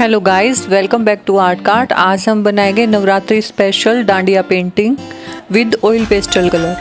Hello guys welcome back to Art Cart आज हम बनाएँगे Navratri special dandiya painting with oil pastel colour